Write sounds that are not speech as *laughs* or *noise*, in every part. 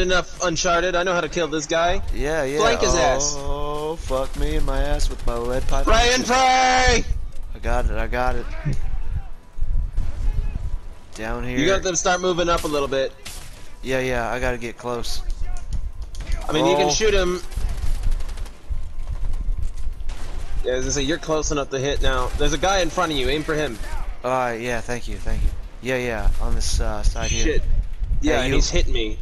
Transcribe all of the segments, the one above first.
enough Uncharted. I know how to kill this guy. Yeah, yeah. Flank his oh, ass. Oh, fuck me in my ass with my lead pipe. Pray and pray! I got it, I got it. Down here. You got them start moving up a little bit. Yeah, yeah, I gotta get close. I mean, you Oh. can shoot him. Yeah, as I say, you're close enough to hit now. There's a guy in front of you. Aim for him. Alright, yeah, thank you, thank you. Yeah, yeah, on this uh, side here. Shit. Yeah, Hey, and you. he's hitting me.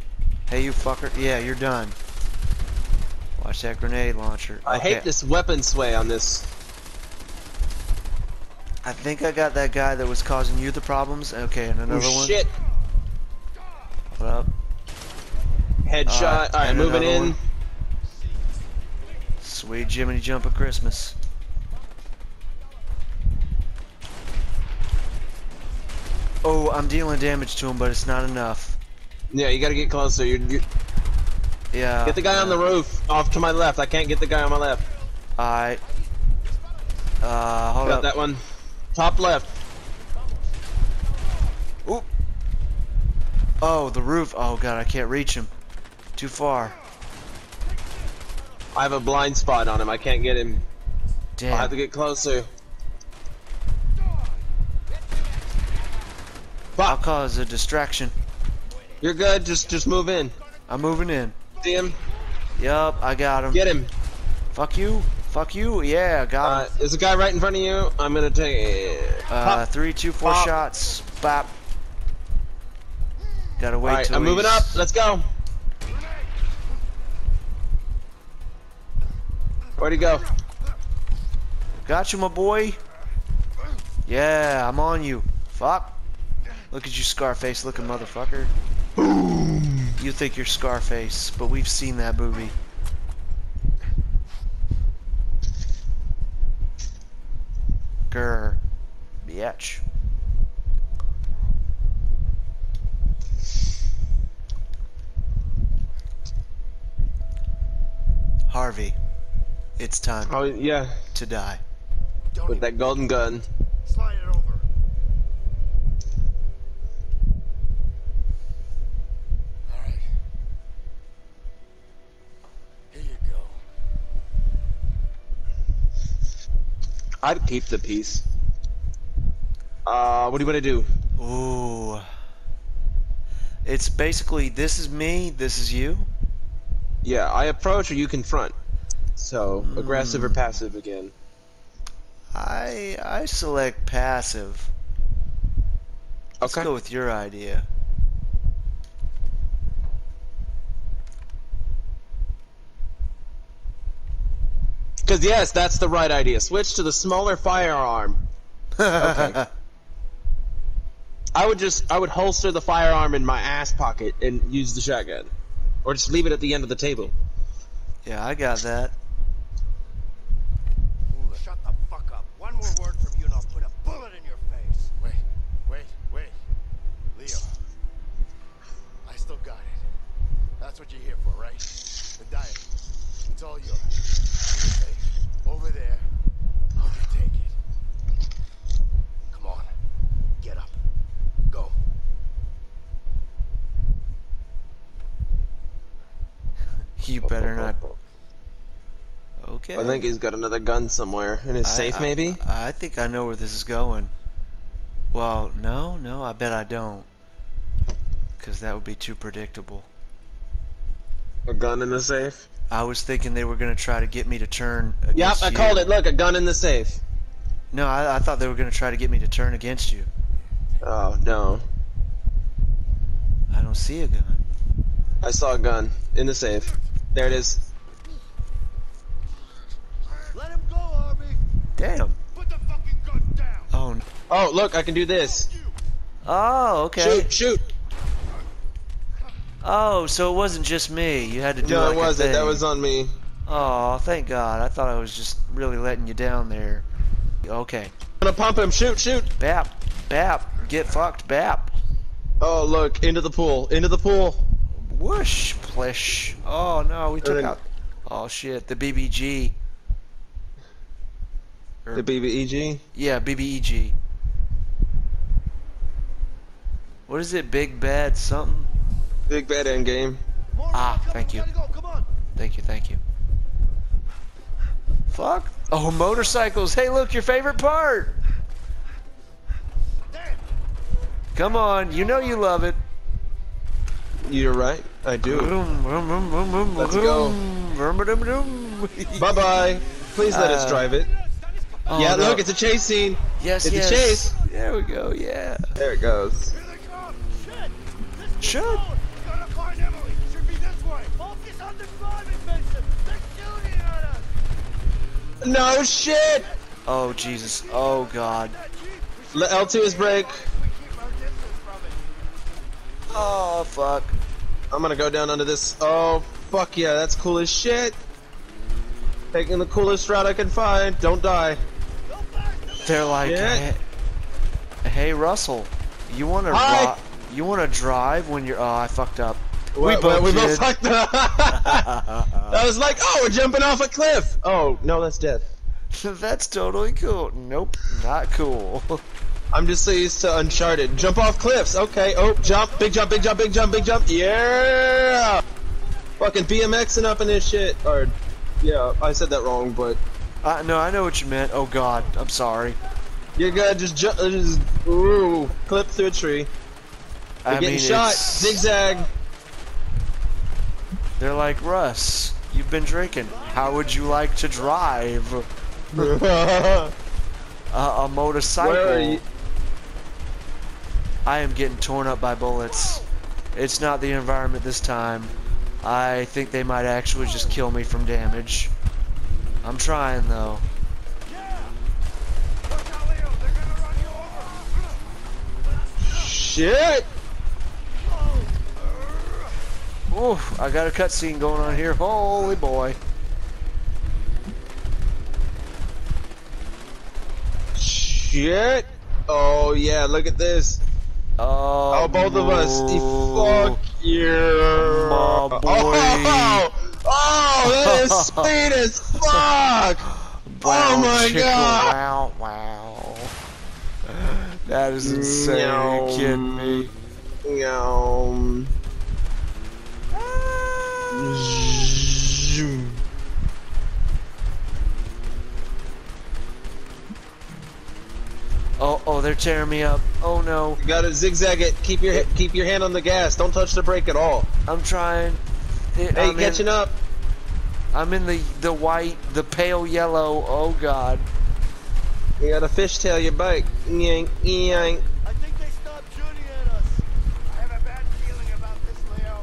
Hey, you fucker. Yeah, you're done. Watch that grenade launcher. I Okay, hate this weapon sway on this. I think I got that guy that was causing you the problems. Okay, and another oh, one. shit. What up? Headshot. Uh, Alright, Alright, moving in. one. Sweet Jiminy Jump of Christmas. Oh, I'm dealing damage to him, but it's not enough. Yeah, you gotta get closer. You're, you Yeah. get the guy on the roof. Off to my left. I can't get the guy on my left. Alright. Uh, hold Got up. that one. Top left. Oop. Oh, the roof. Oh god, I can't reach him. Too far. I have a blind spot on him. I can't get him. Damn. I have to get closer. I'll Fuck. cause a distraction. You're good. Just just move in. I'm moving in. See him? Yup, I got him. Get him. Fuck you. Fuck you. Yeah, got Uh, him. there's a guy right in front of you. I'm gonna take. Uh, Pop. three, two, four Pop. shots. Bop. Gotta wait Alright, till I'm moving up. Let's go. Where'd he go? Got you, my boy. Yeah, I'm on you. Fuck. Look at you, Scarface looking motherfucker. You think you're Scarface, but we've seen that movie. Grr. Bitch. Harvey, it's time Oh yeah, to die. with that golden gun. Slide it over. All right. Here you go. I'd keep the piece. Uh, what do you want to do? Ooh. It's basically this is me, this is you. Yeah, I approach or you confront. So aggressive or passive again. I I select passive. Let's Okay. go with your idea. Because yes, that's the right idea. Switch to the smaller firearm. Okay. *laughs* I would just I would holster the firearm in my ass pocket and use the shotgun, or just leave it at the end of the table. yeah, I got that. Ooh, shut the fuck up. One more word from you and I'll put a bullet in your face. Wait, wait, wait. Leo. I still got it. That's what you're here for, right? The diet. It's all yours. You're safe. Over there. You can take it. Come on. Get up. Go. You better not. Okay. I think he's got another gun somewhere in his I- safe, I- maybe. I think I know where this is going. Well, no, no, I bet I don't. Because that would be too predictable. A gun in the safe. I was thinking they were going to try to get me to turn Yep, I you. called it. Look, a gun in the safe. No, I, I thought they were going to try to get me to turn against you. Oh no, I don't see a gun. I saw a gun in the safe. There it is. Let him go, Harvey. Damn. Put the fucking gun down. Oh, look, I can do this. oh, okay. Shoot, shoot. Oh, so it wasn't just me. You had to do No, like it wasn't. That was on me. Oh, thank God. I thought I was just really letting you down there. Okay. I'm gonna pump him. Shoot, shoot. Bap. Bap. Get fucked. Bap. Oh, look, into the pool. Into the pool. Whoosh. Plish. Oh, no. We took out. Oh, shit. The BBG. Or- The BBEG. Yeah, BBEG. What is it? Big Bad something? Big bad end game. Ah, thank you. we gotta go, Come on. Thank you, thank you. Fuck. Oh, motorcycles. Hey, look, your favorite part. Come on, you know you love it. You're right. I do. Let's go. Bye Bye. Please let us Uh, drive it. Oh, yeah, no. look, it's a chase scene. yes, it's a yes. chase. There we go. Yeah. There it goes. Us. No shit. Oh Jesus. Oh God. That Jeep. We Let L2 is brake. We keep our distance from it. Oh fuck. I'm gonna go down under this. Oh fuck yeah, that's cool as shit. Taking the coolest route I can find. Don't die. They're like, Yeah. hey, hey, Russell, you want to Hi. You want to drive when you're? Oh, I fucked up. What- both what- we both fucked up. *laughs* I was like, oh, we're jumping off a cliff. Oh no, that's death. *laughs* That's totally cool. Nope, not cool. *laughs* I'm just so used to Uncharted. Jump off cliffs. Okay. Oh, jump. Big jump. Big jump. Big jump. Big jump. Yeah. Fucking BMXing up in this shit. Or, yeah, I said that wrong, but uh, no, I know what you meant. Oh God, I'm sorry. you're good. Just jump. Just ooh, clip through a tree. I getting mean, shot. it's- Zigzag. They're like Russ. You've been drinking. How would you like to drive a, a motorcycle? are you? I am getting torn up by bullets. It's not the environment this time. I think they might actually just kill me from damage. I'm trying though. Yeah. Oof, I got a cutscene going on here. Holy boy. Shit. Oh yeah, look at this. Oh, Oh, both of us. Fuck you. My boy. Oh, *laughs* oh, that is sweet as fuck. Wow, oh my god. Wow, wow. That is insane. Are you kidding me? Yum. Oh, oh, they're tearing me up. Oh no, You gotta zigzag it. Keep your keep your hand on the gas. Don't touch the brake at all. I'm trying. It- Hey, I'm, catching in, up. I'm in the the white, the pale yellow. Oh god. You gotta fishtail your bike. Yank, yank. I think they stopped shooting at us. I have a bad feeling about this, Leo.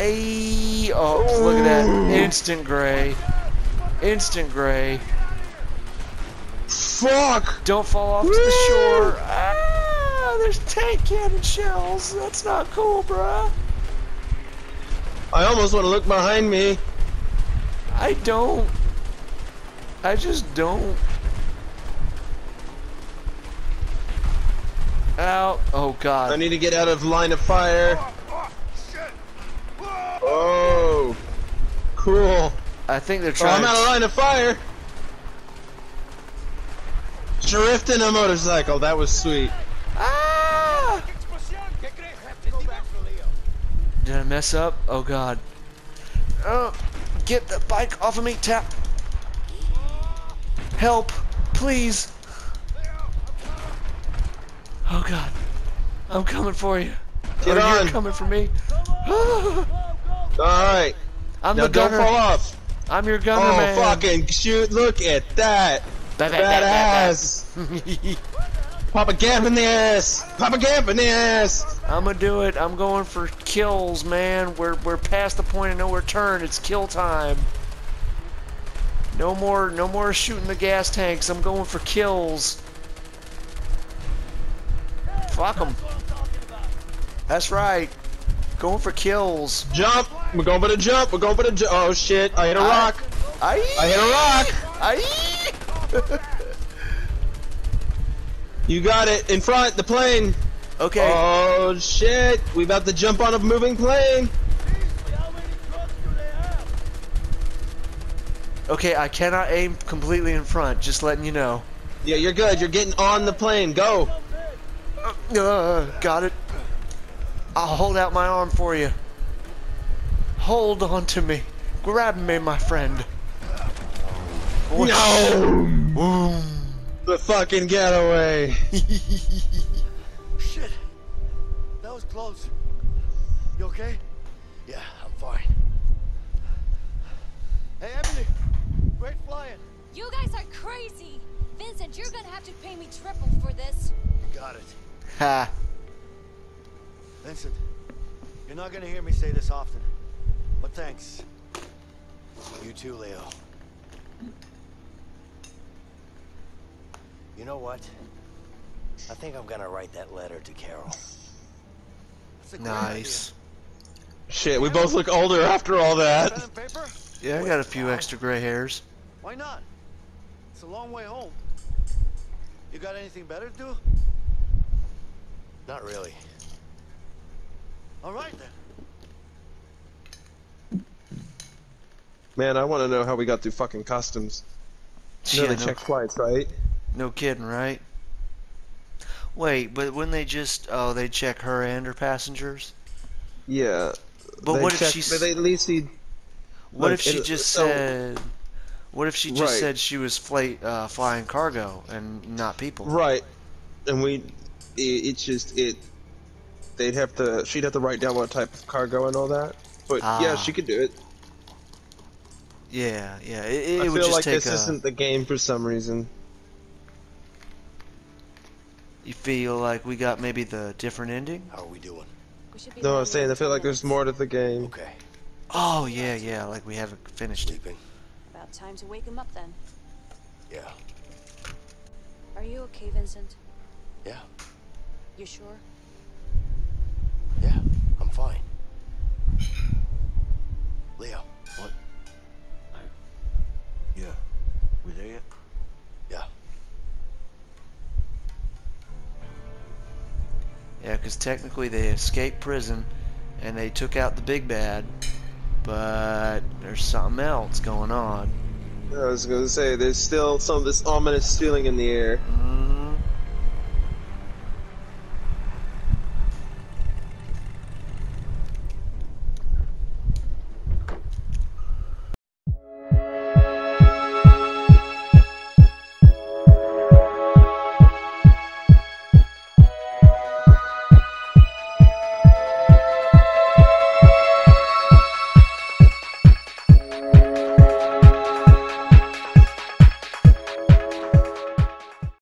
Hey, oh, look at that. Instant gray. Instant gray. Fuck. Don't fall off to the shore. Ah, there's tank cannon shells. That's not cool, bruh. I almost want to look behind me. I don't. I just don't. Ow. Oh, god. I need to get out of line of fire. Oh, oh. Whoa. Oh, cool. I think they're Oh, trying I'm out of line of fire. Drifting a motorcycle. That was sweet. Ah! Explosión. ¿Qué crees? Have to go back for Leo. Did I mess up? Oh, God. Oh, get the bike off of me, tap. Help, please. Oh, God. I'm coming for you. Get oh, on. You're coming for me. *gasps* All right. I'm Now the don't gunner. fall off. I'm your gunner, Oh, man. fucking shoot. Look at that. Badass. *laughs* Pop a gap in the ass. Pop a gap in the ass. I'm gonna do it. I'm going for kills, man. We're we're past the point of no return. It's kill time. No more no more shooting the gas tanks. I'm going for kills. Fuck them. That's right. Going for kills. Jump. We're going for the jump. We're going for the jump. Oh, shit. I hit a rock. I I hit a rock. I You got it. In front. The plane. Okay. Oh, shit. We about to jump on a moving plane. How many trucks do they have? Okay, I cannot aim completely in front. Just letting you know. Yeah, you're good. You're getting on the plane. Go. Uh, got it. I'll hold out my arm for you. Hold on to me. Grab me, my friend. Oh, No! Boom. The fucking getaway. *laughs* Shit. That was close. You okay? Yeah, I'm fine. Hey, Emily. Great flying. You guys are crazy! Vincent, you're gonna have to pay me triple for this. Got it. Ha. Vincent, you're not gonna hear me say this often, but thanks. You too, Leo. You know what? I think I'm gonna write that letter to Carol. That's a Nice. Shit, we both look older after all that. Pen and paper? Yeah, I got a few extra gray hairs. Why not? It's a long way home. You got anything better to do? Not really. All right then. Man, I want to know how we got through fucking customs. You know Yeah, they no, check flights, right? no kidding, right? Wait, but wouldn't they just oh they check her and her passengers? Yeah. But They what if she? But they at least see. What like, if she it- just so- said? What if she just Right. said she was flight uh, flying cargo and not people? Right. And we, it, it's just it. They'd have to. She'd have to write down what type of cargo and all that. But yeah, Ah. she could do it. Yeah, yeah. It, it I would feel just like take this a. isn't the game for some reason. You feel like we got maybe the different ending? How are we doing? We No, I'm saying I feel like there's more to the game. Okay. Oh yeah, yeah. Like we haven't finished it. Sleeping? About time to wake him up then. Yeah. Are you okay, Vincent? Yeah. You sure? Yeah. I'm fine. Leo. What? Yeah. We there yet? Yeah. Yeah, because technically they escaped prison and they took out the big bad, but there's something else going on. I was gonna say there's still some of this ominous feeling in the air. Mm-hmm.